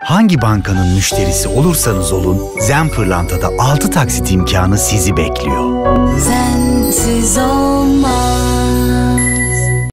Hangi bankanın müşterisi olursanız olun, Zen Pırlanta'da 6 taksit imkanı sizi bekliyor.